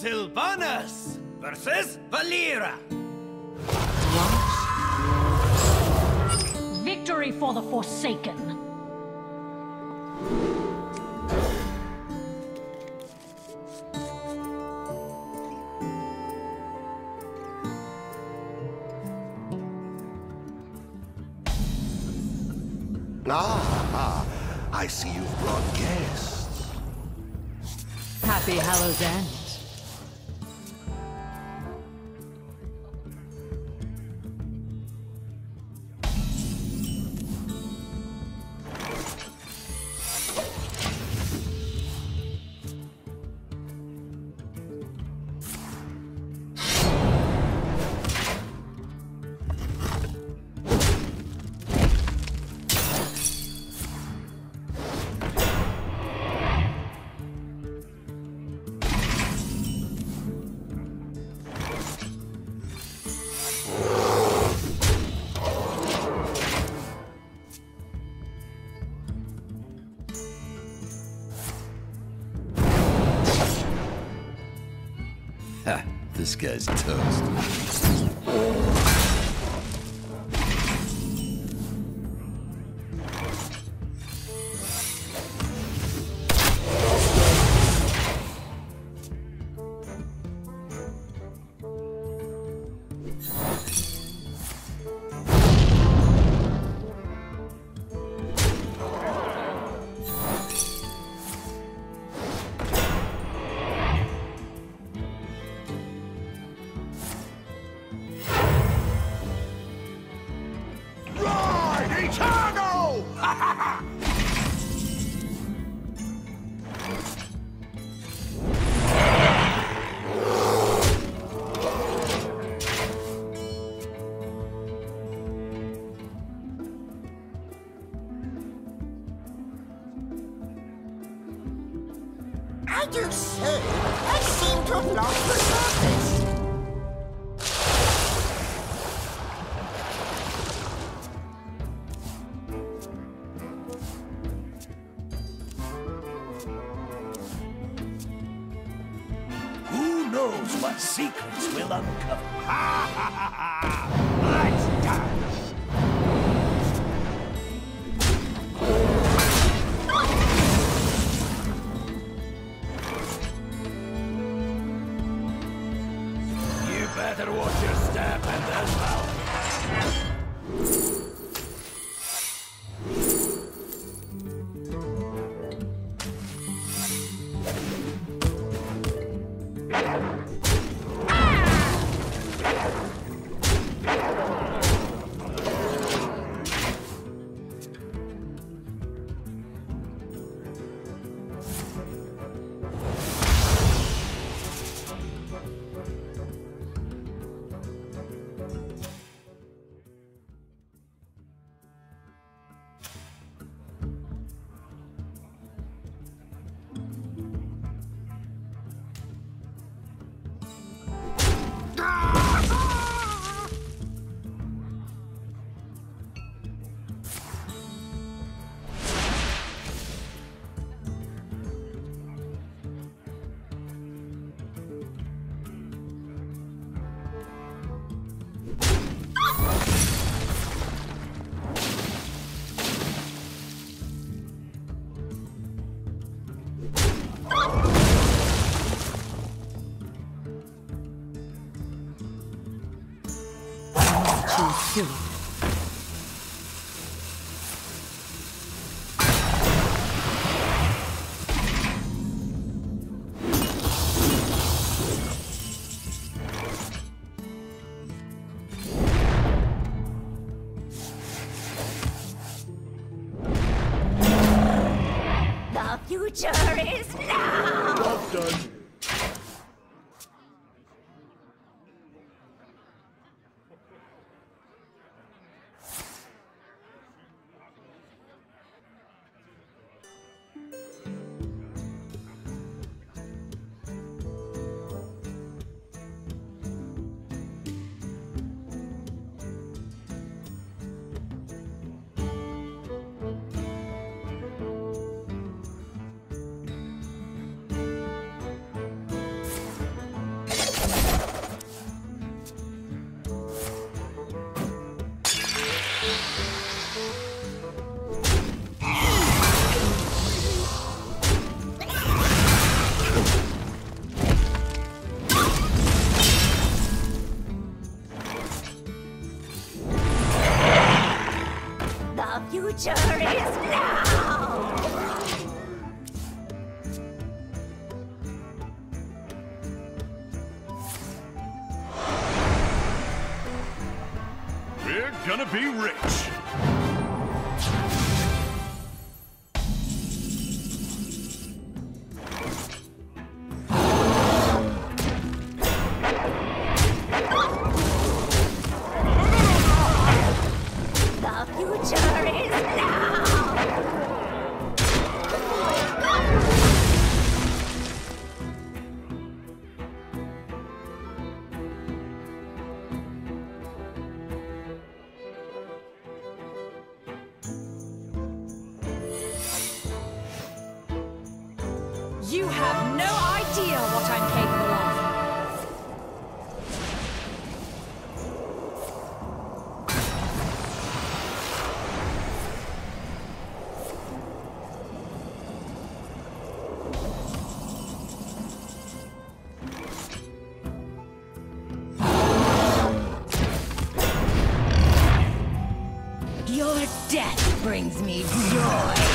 Sylvanas versus Valeera. Victory for the Forsaken. Ah, I see you've brought guests. Happy Hallow's End. This guy's toast. I do say, I seem to have lost the surface. Who knows what secrets we'll uncover? Ha ha ha ha! Let's dance! Two. The future is now! Future is now! We're gonna be rich. You have no idea what I'm capable of. Your death brings me joy.